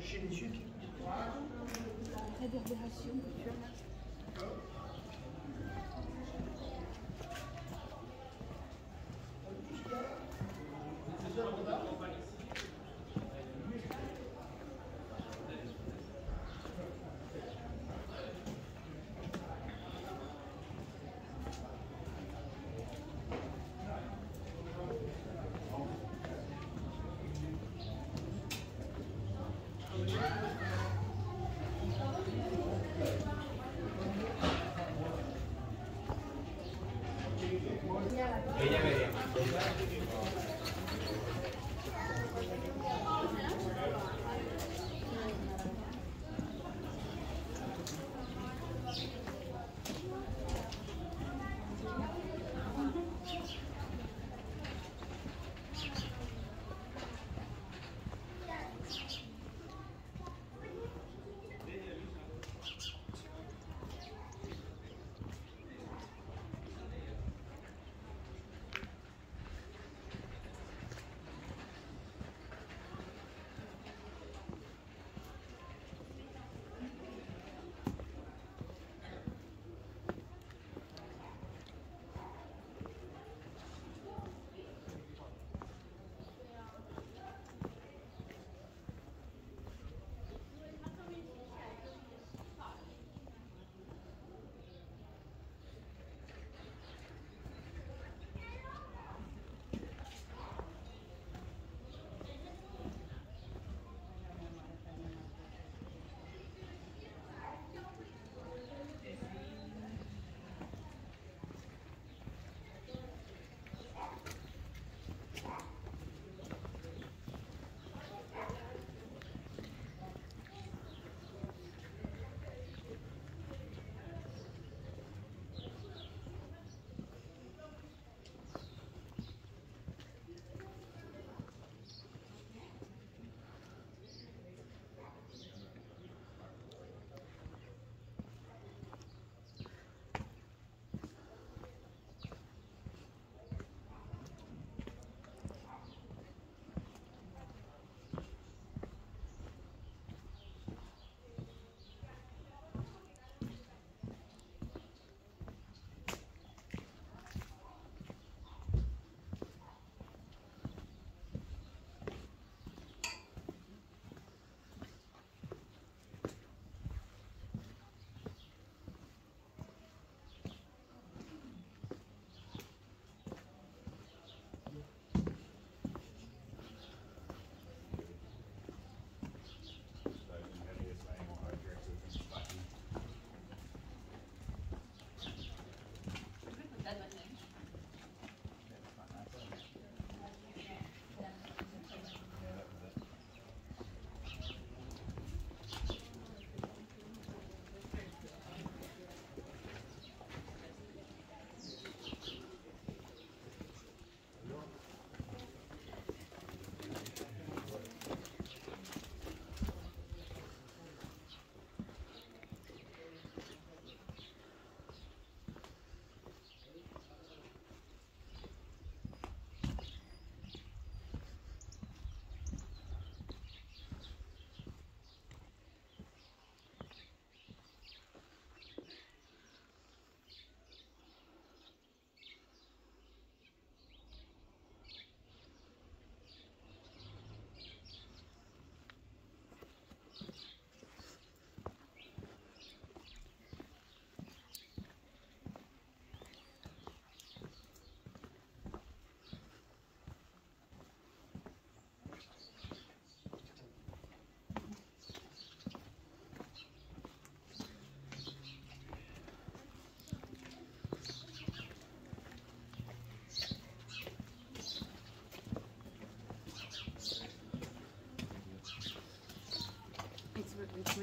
j'ai les yeux qui. Réverbération que tu as.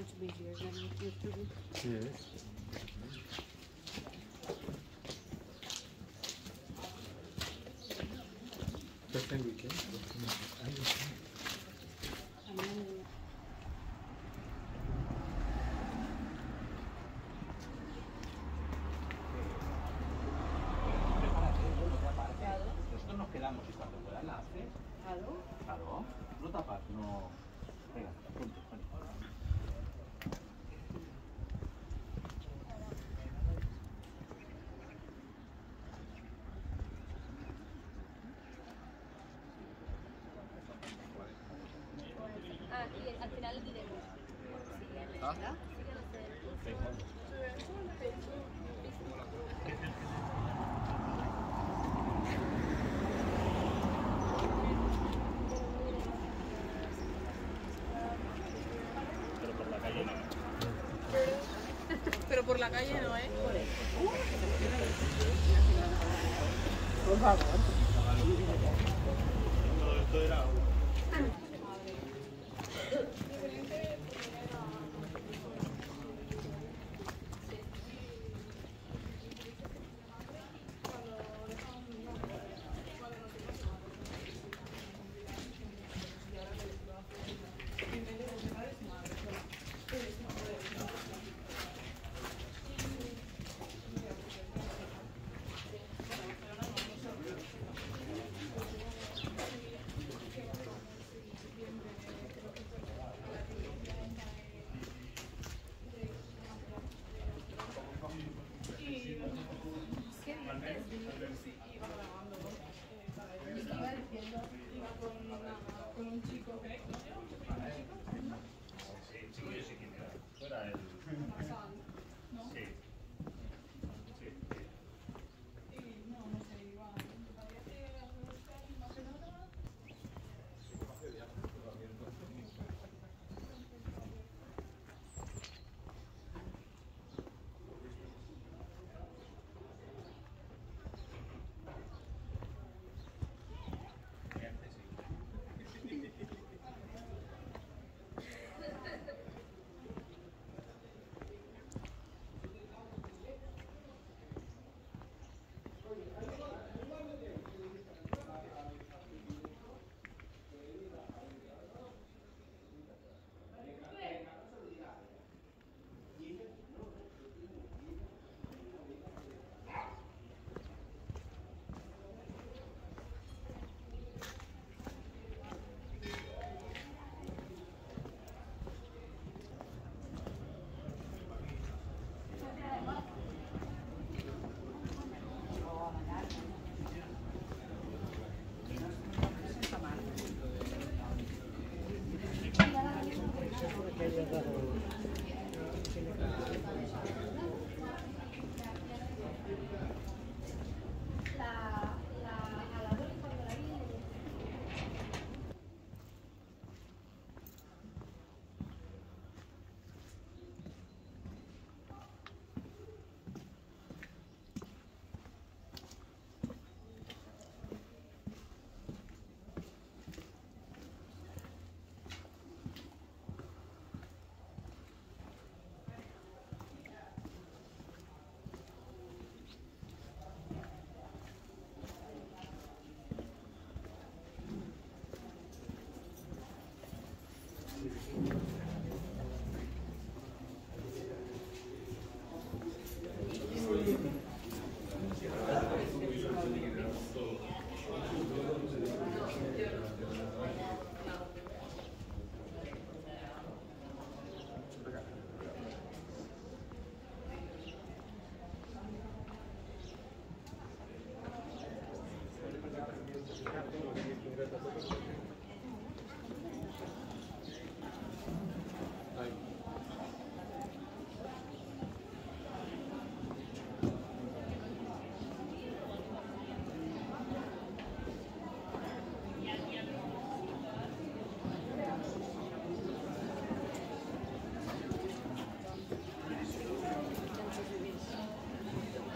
Much busier than it used to be. Yes. First time we came. Ah. Pero por la calle no. Pero por la calle no, ¿eh? Todo esto era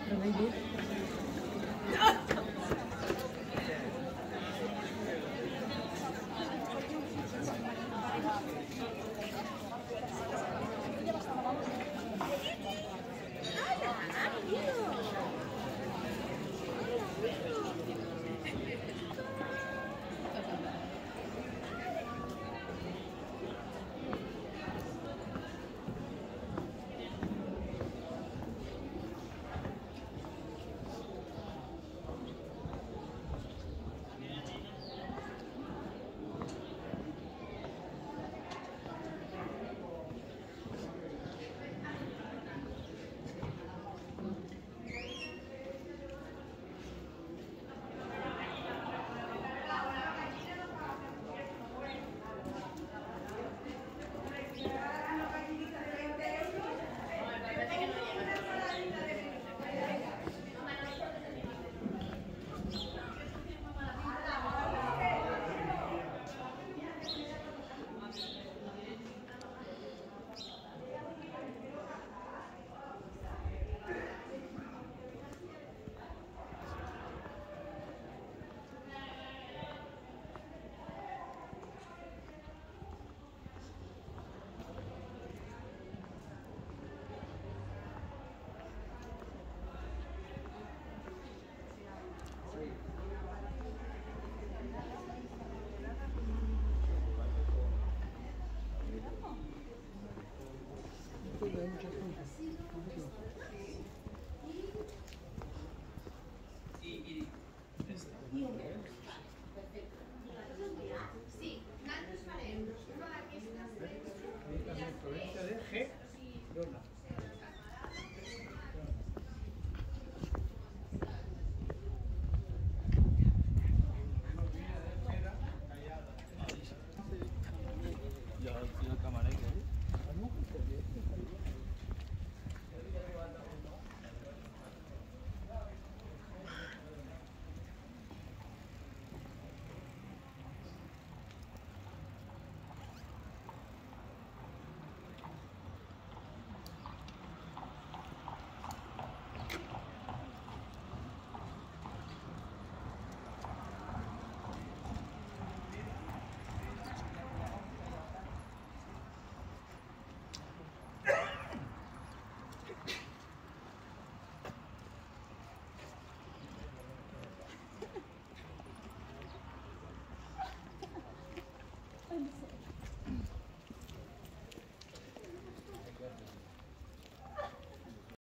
Can I do? problema de atender.